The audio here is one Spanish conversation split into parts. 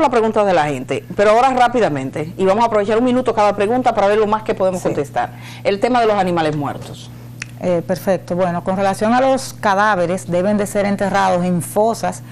con la pregunta de la gente, pero ahora rápidamente, y vamos a aprovechar un minuto cada pregunta para ver lo más que podemos contestar. El tema de los animales muertos. Eh, perfecto. Bueno, con relación a los cadáveres, deben de ser enterrados en fosas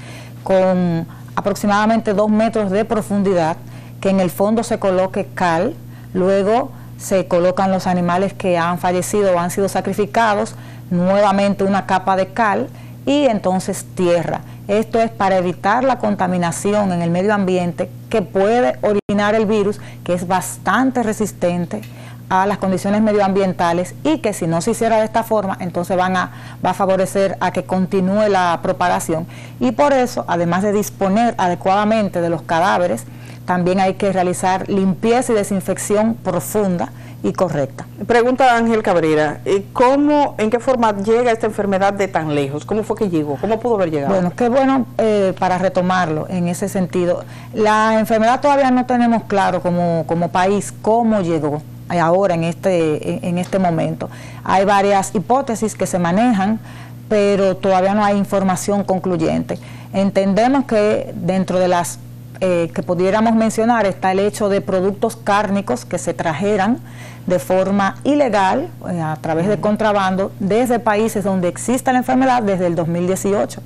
con aproximadamente dos metros de profundidad, que en el fondo se coloque cal, luego se colocan los animales que han fallecido o han sido sacrificados, nuevamente una capa de cal y entonces tierra. Esto es para evitar la contaminación en el medio ambiente que puede originar el virus, que es bastante resistente a las condiciones medioambientales y que si no se hiciera de esta forma, entonces van a, va a favorecer a que continúe la propagación. Y por eso, además de disponer adecuadamente de los cadáveres, también hay que realizar limpieza y desinfección profunda y correcta. Pregunta Ángel Cabrera, ¿cómo, en qué forma llega esta enfermedad de tan lejos? ¿Cómo fue que llegó? ¿Cómo pudo haber llegado? Bueno, qué bueno eh, para retomarlo en ese sentido. La enfermedad todavía no tenemos claro como, como país cómo llegó ahora en este, en este momento. Hay varias hipótesis que se manejan, pero todavía no hay información concluyente. Entendemos que dentro de las eh, que pudiéramos mencionar está el hecho de productos cárnicos que se trajeran de forma ilegal, eh, a través de contrabando, desde países donde existe la enfermedad desde el 2018.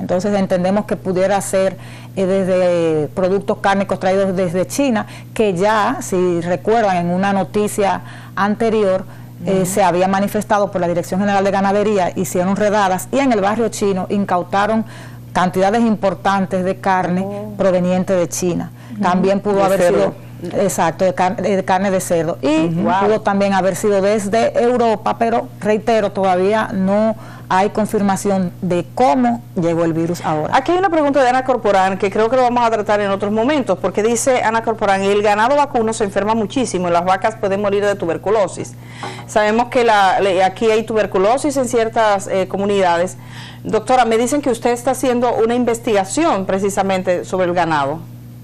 Entonces entendemos que pudiera ser eh, desde productos cárnicos traídos desde China, que ya, si recuerdan, en una noticia anterior, se había manifestado por la Dirección General de Ganadería, hicieron redadas y en el barrio chino incautaron cantidades importantes de carne oh. proveniente de China. También pudo haber sido, exacto, de, carne de cerdo. Y pudo también haber sido desde Europa, pero reitero, todavía no hay confirmación de cómo llegó el virus ahora. Aquí hay una pregunta de Ana Corporán que creo que lo vamos a tratar en otros momentos, porque dice Ana Corporán, el ganado vacuno se enferma muchísimo y las vacas pueden morir de tuberculosis. Sabemos que la, aquí hay tuberculosis en ciertas eh, comunidades. Doctora, me dicen que usted está haciendo una investigación precisamente sobre el ganado.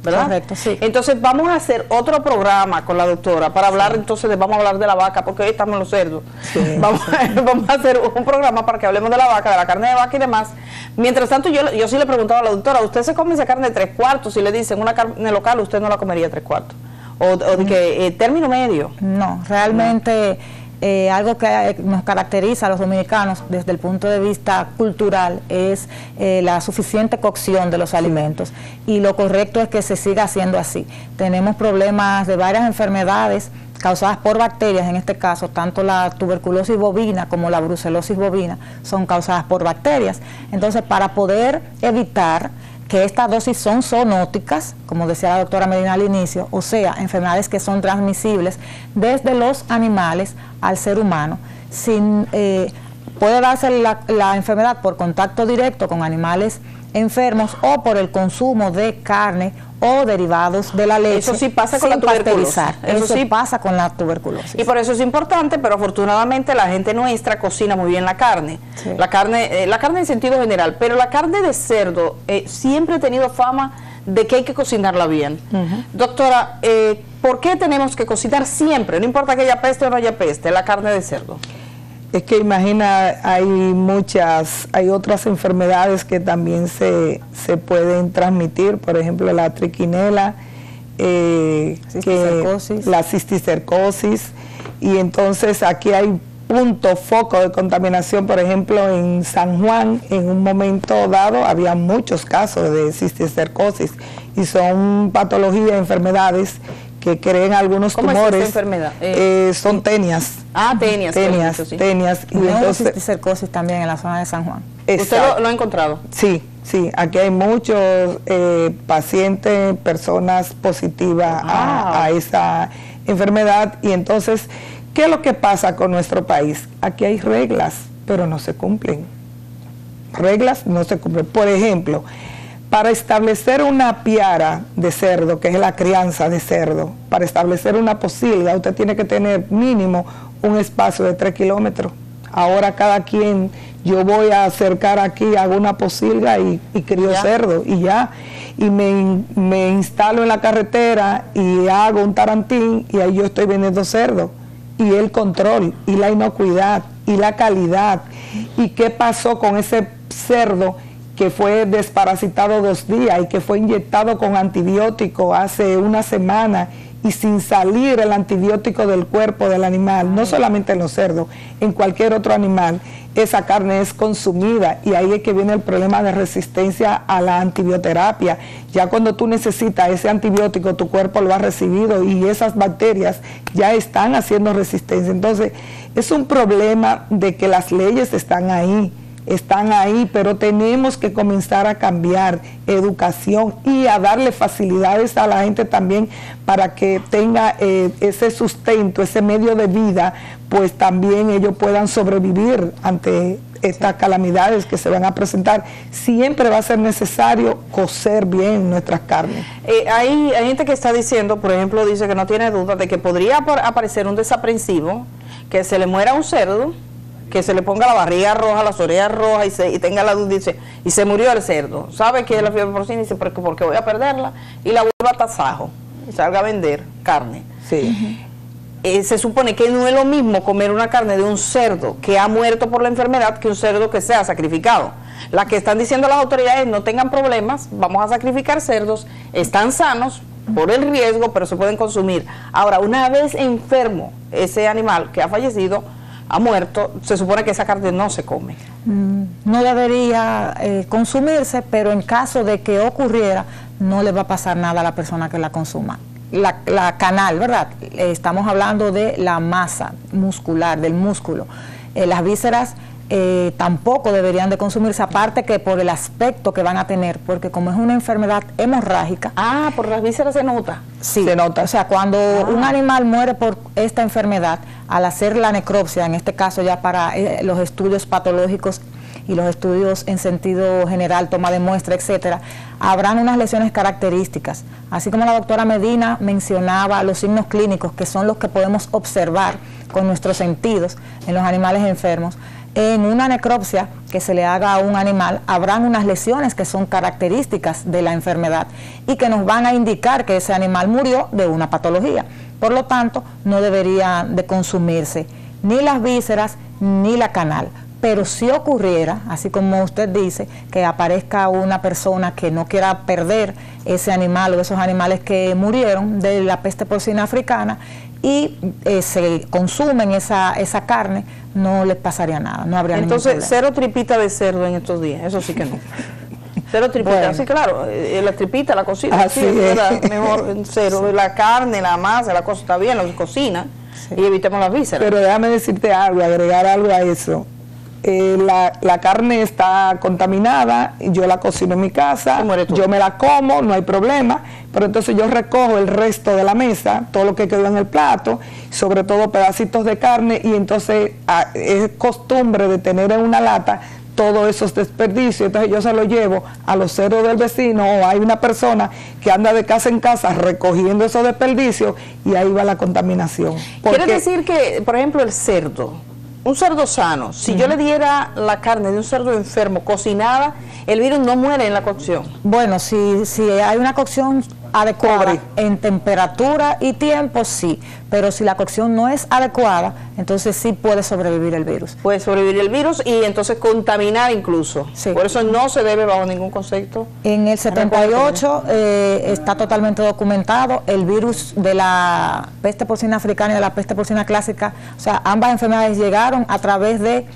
¿Verdad? Correcto, sí. Entonces vamos a hacer otro programa con la doctora para hablar entonces de, vamos a hablar de la vaca, porque hoy estamos en los cerdos. Vamos, vamos, a hacer un programa para que hablemos de la vaca, de la carne de vaca y demás. Mientras tanto, yo, yo sí le preguntaba a la doctora, ¿usted se come esa carne de tres cuartos? Si le dicen una carne local, usted no la comería tres cuartos. O, de que eh, término medio. No, realmente... Eh, algo que nos caracteriza a los dominicanos desde el punto de vista cultural es eh, la suficiente cocción de los alimentos y lo correcto es que se siga haciendo así. Tenemos problemas de varias enfermedades causadas por bacterias, en este caso tanto la tuberculosis bovina como la brucelosis bovina son causadas por bacterias. Entonces, para poder evitar que estas dosis son zoonóticas, como decía la doctora Medina al inicio, o sea, enfermedades que son transmisibles desde los animales al ser humano. Sin, eh, puede darse la, la enfermedad por contacto directo con animales enfermos o por el consumo de carne o derivados de la leche. Eso sí pasa con la tuberculosis. Eso, sí pasa con la tuberculosis. Y por eso es importante, pero afortunadamente la gente nuestra cocina muy bien la carne. La carne, eh, la carne en sentido general, pero la carne de cerdo eh, siempre ha tenido fama de que hay que cocinarla bien. Doctora, eh, ¿por qué tenemos que cocinar siempre? No importa que haya peste o no haya peste, la carne de cerdo. Es que imagina, hay muchas, hay otras enfermedades que también se, se pueden transmitir, por ejemplo la triquinela, eh, la cisticercosis, y entonces aquí hay punto foco de contaminación, por ejemplo, en San Juan, en un momento dado había muchos casos de cisticercosis y son patologías, enfermedades que creen algunos ¿Cómo tumores. Es enfermedad? Eh, son tenias. Ah, tenias. Tenias, tenias. Y, entonces, cercosis también en la zona de San Juan. ¿Usted lo, ha encontrado? Sí, sí. Aquí hay muchos eh, pacientes, personas positivas a, ah. esa enfermedad. Y entonces, ¿qué es lo que pasa con nuestro país? Aquí hay reglas, pero no se cumplen. Reglas no se cumplen. Por ejemplo, para establecer una piara de cerdo, que es la crianza de cerdo, para establecer una posilga, usted tiene que tener mínimo un espacio de 3 kilómetros. Ahora cada quien, yo voy a acercar aquí, hago una posilga y, y crío cerdo y ya. Y me, me instalo en la carretera y hago un tarantín y ahí yo estoy vendiendo cerdo. Y el control, y la inocuidad, y la calidad, y qué pasó con ese cerdo que fue desparasitado dos días y que fue inyectado con antibiótico hace una semana y sin salir el antibiótico del cuerpo del animal, no solamente en los cerdos, en cualquier otro animal, esa carne es consumida y ahí es que viene el problema de resistencia a la antibioterapia. Ya cuando tú necesitas ese antibiótico, tu cuerpo lo ha recibido y esas bacterias ya están haciendo resistencia. Entonces, es un problema de que las leyes están ahí están ahí, pero tenemos que comenzar a cambiar educación y a darle facilidades a la gente también para que tenga eh, ese sustento, ese medio de vida, pues también ellos puedan sobrevivir ante estas calamidades que se van a presentar. Siempre va a ser necesario cocer bien nuestras carnes. Eh, hay, hay gente que está diciendo, por ejemplo, dice que no tiene duda de que podría aparecer un desaprensivo, que se le muera un cerdo, que se le ponga la barriga roja, las orejas rojas y, se, y tenga la duda, dice, y se murió el cerdo. ¿Sabe que es la fiebre porcina? Y dice, porque, porque voy a perderla. Y la vuelva a tasajo y salga a vender carne. Sí. Eh, se supone que no es lo mismo comer una carne de un cerdo que ha muerto por la enfermedad que un cerdo que sea sacrificado. La que están diciendo las autoridades no tengan problemas, vamos a sacrificar cerdos, están sanos por el riesgo, pero se pueden consumir. Ahora, una vez enfermo ese animal que ha fallecido, ha muerto, se supone que esa carne no se come. Mm, no debería eh, consumirse, pero en caso de que ocurriera, no le va a pasar nada a la persona que la consuma. La, canal, ¿verdad? Estamos hablando de la masa muscular, del músculo. Eh, las vísceras eh, tampoco deberían de consumirse, aparte que por el aspecto que van a tener, porque como es una enfermedad hemorrágica. Ah, por las vísceras se nota. Sí, se nota. O sea, cuando ah. un animal muere por esta enfermedad, al hacer la necropsia, en este caso ya para eh, los estudios patológicos y los estudios en sentido general, toma de muestra, etcétera, habrán unas lesiones características. Así como la doctora Medina mencionaba los signos clínicos, que son los que podemos observar con nuestros sentidos en los animales enfermos, en una necropsia que se le haga a un animal, habrán unas lesiones que son características de la enfermedad y que nos van a indicar que ese animal murió de una patología. Por lo tanto, no debería de consumirse ni las vísceras ni la canal. Pero si ocurriera, así como usted dice, que aparezca una persona que no quiera perder ese animal o esos animales que murieron de la peste porcina africana y eh, se consumen esa, esa carne, no les pasaría nada, no habría Entonces, cero tripita de cerdo en estos días, eso sí que no. Cero tripita, sí, claro, eh, la tripita, la cocina, Así es. mejor cero, la carne, la masa, la cosa está bien, la cocina y evitemos las vísceras. Pero déjame decirte algo, agregar algo a eso. Eh, la, la, carne está contaminada, yo la cocino en mi casa, yo me la como, no hay problema, pero entonces yo recojo el resto de la mesa, todo lo que quedó en el plato, sobre todo pedacitos de carne, y entonces ah, es costumbre de tener en una lata todos esos desperdicios, entonces yo se lo llevo a los cerdos del vecino o hay una persona que anda de casa en casa recogiendo esos desperdicios y ahí va la contaminación. Quiere decir que, por ejemplo, el cerdo, un cerdo sano, si yo le diera la carne de un cerdo enfermo cocinada, el virus no muere en la cocción. Bueno, si, si hay una cocción adecuada en temperatura y tiempo, sí, pero si la cocción no es adecuada, entonces sí puede sobrevivir el virus. Puede sobrevivir el virus y entonces contaminar incluso. Por eso no se debe bajo ningún concepto. En el 78 eh, está totalmente documentado el virus de la peste porcina africana y de la peste porcina clásica, o sea, ambas enfermedades llegaron a través de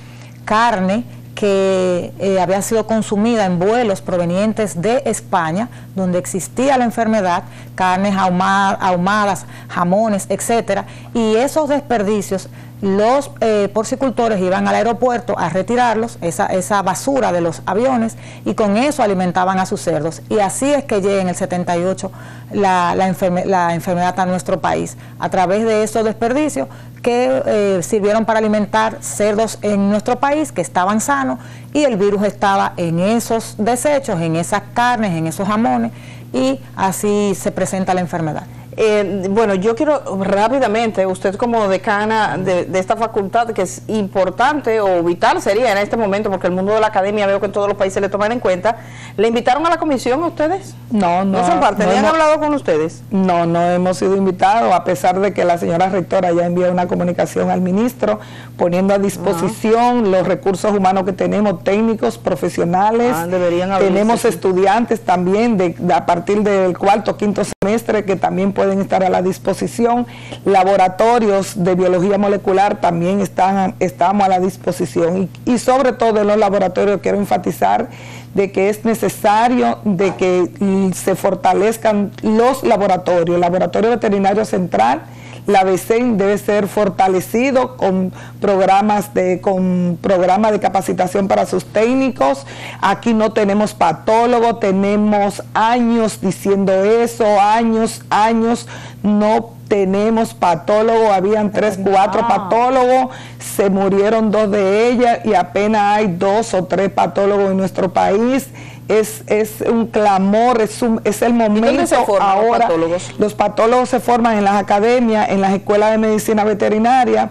carne que eh, había sido consumida en vuelos provenientes de España, donde existía la enfermedad, carnes ahumadas, jamones, etcétera, y esos desperdicios los eh, porcicultores iban al aeropuerto a retirarlos, esa, esa, basura de los aviones, y con eso alimentaban a sus cerdos. Y así es que llega en el 78 la, la, enfermedad a nuestro país, a través de esos desperdicios que eh, sirvieron para alimentar cerdos en nuestro país que estaban sanos y el virus estaba en esos desechos, en esas carnes, en esos jamones, y así se presenta la enfermedad. Eh, bueno, yo quiero rápidamente, usted como decana de, esta facultad, que es importante o vital sería en este momento, porque el mundo de la academia veo que en todos los países le toman en cuenta, ¿le invitaron a la comisión a ustedes? No, no. ¿No son parte? No han hablado con ustedes? No, no hemos sido invitados, a pesar de que la señora rectora ya envió una comunicación al ministro poniendo a disposición los recursos humanos que tenemos, técnicos, profesionales. Ah, deberían tenemos estudiantes también de, a partir del cuarto, quinto semestre que también pueden estar a la disposición. Laboratorios de biología molecular también están, estamos a la disposición. Y, y sobre todo en los laboratorios quiero enfatizar de que es necesario de que se fortalezcan los laboratorios, el Laboratorio Veterinario Central, la BCEN debe ser fortalecido con programas de con programas de capacitación para sus técnicos. Aquí no tenemos patólogo, tenemos años diciendo eso, años, años, no tenemos patólogo, habían tres, cuatro patólogos, se murieron dos de ellas y apenas hay dos o tres patólogos en nuestro país es, es un clamor, es, un, es el momento se ahora. Los patólogos? los patólogos se forman en las academias, en las escuelas de medicina veterinaria.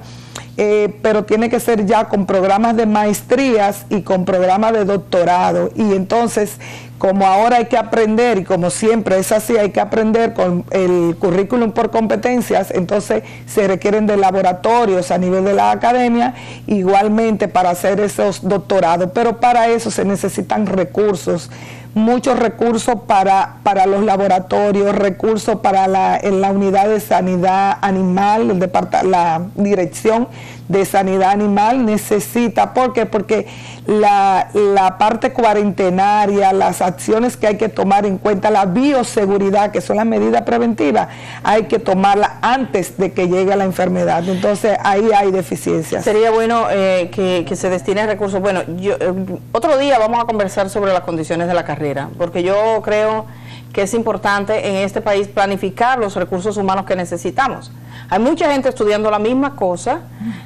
Eh, pero tiene que ser ya con programas de maestrías y con programas de doctorado. Y entonces, como ahora hay que aprender, y como siempre es así, hay que aprender con el currículum por competencias, entonces se requieren de laboratorios a nivel de la academia, igualmente para hacer esos doctorados, pero para eso se necesitan recursos muchos recursos para, para los laboratorios, recursos para la, en la unidad de sanidad animal, el la dirección de sanidad animal necesita, ¿por qué? Porque la, la parte cuarentenaria, las acciones que hay que tomar en cuenta, la bioseguridad, que son las medidas preventivas, hay que tomarla antes de que llegue la enfermedad. Entonces ahí hay deficiencias. Sería bueno eh, que, se destine recursos. Bueno, yo, eh, otro día vamos a conversar sobre las condiciones de la carrera, porque yo creo que es importante en este país planificar los recursos humanos que necesitamos. Hay mucha gente estudiando la misma cosa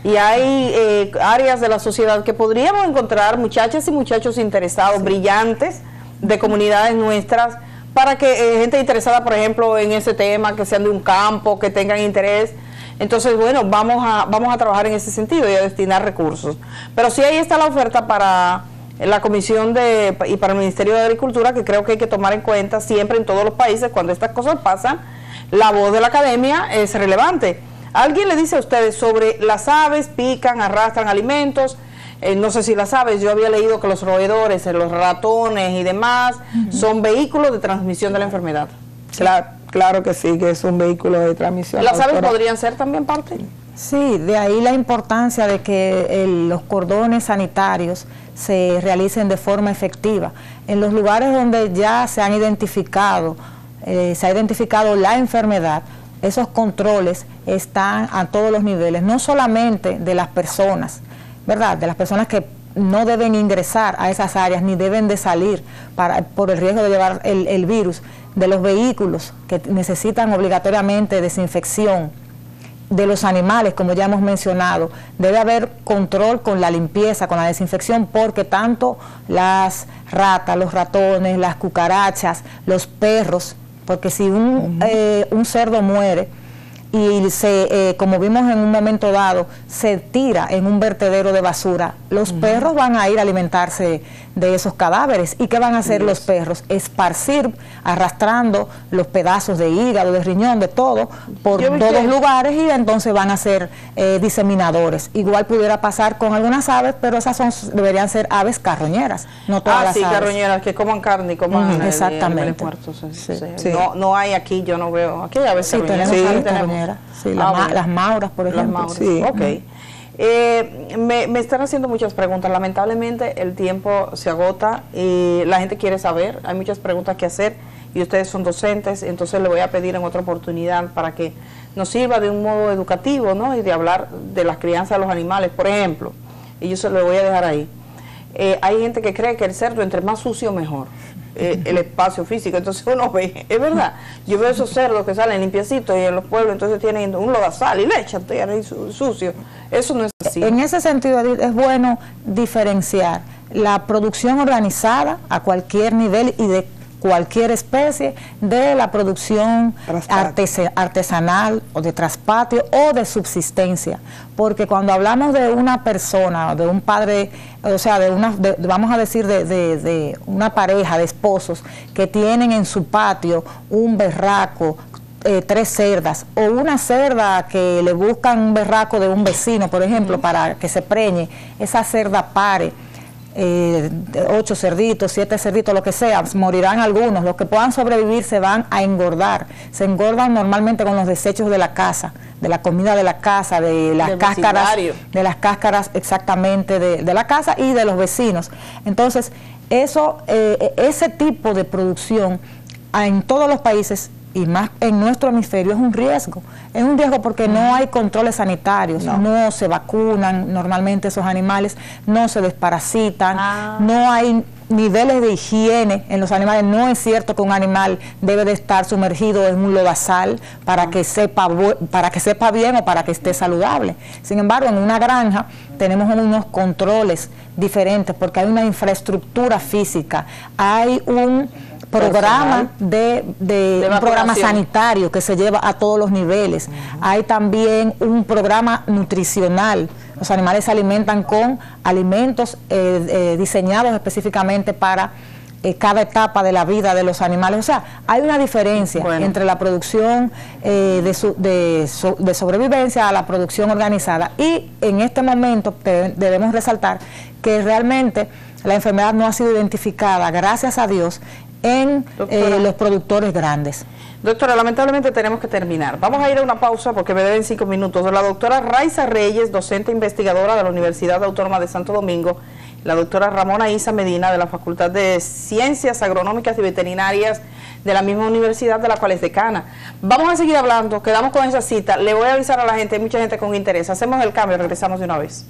y hay eh, áreas de la sociedad que podríamos encontrar muchachas y muchachos interesados, brillantes, de comunidades nuestras, para que eh, gente interesada, por ejemplo, en ese tema, que sean de un campo, que tengan interés. Entonces, bueno, vamos a, vamos a trabajar en ese sentido y a destinar recursos. Pero sí ahí está la oferta para la Comisión de y para el Ministerio de Agricultura, que creo que hay que tomar en cuenta siempre en todos los países cuando estas cosas pasan, la voz de la academia es relevante. ¿Alguien le dice a ustedes sobre las aves pican, arrastran alimentos? Eh, no sé si las aves, yo había leído que los roedores, eh, los ratones y demás son vehículos de transmisión de la enfermedad. Claro, claro que sí, que es un vehículo de transmisión. ¿Las aves podrían ser también parte? Sí, de ahí la importancia de que los cordones sanitarios se realicen de forma efectiva. En los lugares donde ya se han identificado eh, se ha identificado la enfermedad, esos controles están a todos los niveles, no solamente de las personas, ¿verdad? De las personas que no deben ingresar a esas áreas ni deben de salir para, por el riesgo de llevar el, el virus, de los vehículos que necesitan obligatoriamente desinfección, de los animales, como ya hemos mencionado, debe haber control con la limpieza, con la desinfección, porque tanto las ratas, los ratones, las cucarachas, los perros, porque si un, eh, un cerdo muere y se, eh, como vimos en un momento dado, se tira en un vertedero de basura, los perros van a ir a alimentarse de esos cadáveres. ¿Y qué van a hacer los perros? Esparcir, arrastrando los pedazos de hígado, de riñón, de todo, por todos lugares y entonces van a ser eh, diseminadores. Igual pudiera pasar con algunas aves, pero esas son deberían ser aves carroñeras, no todas ah, las sí, carroñeras, que coman carne y coman Exactamente. No, no hay aquí, yo no veo. Aquí hay aves sí, Tenemos aves carroñeras. Sí, ah, las mauras, por ejemplo. Las mauras, ok. Eh, me, están haciendo muchas preguntas. Lamentablemente el tiempo se agota y la gente quiere saber. Hay muchas preguntas que hacer y ustedes son docentes, entonces le voy a pedir en otra oportunidad para que nos sirva de un modo educativo ¿no? y de hablar de las crianzas de los animales, por ejemplo. Y yo se lo voy a dejar ahí. Eh, hay gente que cree que el cerdo entre más sucio mejor. Eh, el espacio físico. Entonces uno ve, es verdad, yo veo esos cerdos que salen limpiecitos y en los pueblos entonces tienen un lodazal y le echan ahí sucio. Eso no es así. En ese sentido, es bueno diferenciar la producción organizada a cualquier nivel y de cualquier especie de la producción artesanal o de traspatio o de subsistencia. Porque cuando hablamos de una persona, de un padre, o sea, de una, vamos a decir, de, de una pareja de esposos que tienen en su patio un berraco eh, tres cerdas o una cerda que le buscan un berraco de un vecino, por ejemplo, para que se preñe, esa cerda pare. Eh, ocho cerditos, siete cerditos, lo que sea, morirán algunos, los que puedan sobrevivir se van a engordar, se engordan normalmente con los desechos de la casa, de la comida de la casa, de las cáscaras, de las cáscaras exactamente de, la casa y de los vecinos. Entonces, eso, eh, ese tipo de producción en todos los países y más en nuestro hemisferio es un riesgo. Es un riesgo porque no hay controles sanitarios, no, se vacunan normalmente esos animales, no se desparasitan, ah. no hay niveles de higiene en los animales. No es cierto que un animal debe de estar sumergido en un lodazal para que sepa para que sepa bien o para que esté saludable. Sin embargo, en una granja tenemos unos controles diferentes porque hay una infraestructura física, hay un programa de, un programa sanitario que se lleva a todos los niveles. Hay también un programa nutricional. Los animales se alimentan con alimentos eh, eh, diseñados específicamente para eh, cada etapa de la vida de los animales. O sea, hay una diferencia entre la producción de, de, sobrevivencia a la producción organizada. Y en este momento debemos resaltar que realmente la enfermedad no ha sido identificada, gracias a Dios, en eh, los productores grandes. Doctora, lamentablemente tenemos que terminar. Vamos a ir a una pausa porque me deben cinco minutos. La doctora Raiza Reyes, docente investigadora de la Universidad Autónoma de Santo Domingo, la doctora Ramona Isa Medina de la Facultad de Ciencias Agronómicas y Veterinarias de la misma universidad de la cual es decana. Vamos a seguir hablando, quedamos con esa cita. Le voy a avisar a la gente, hay mucha gente con interés. Hacemos el cambio, regresamos de una vez.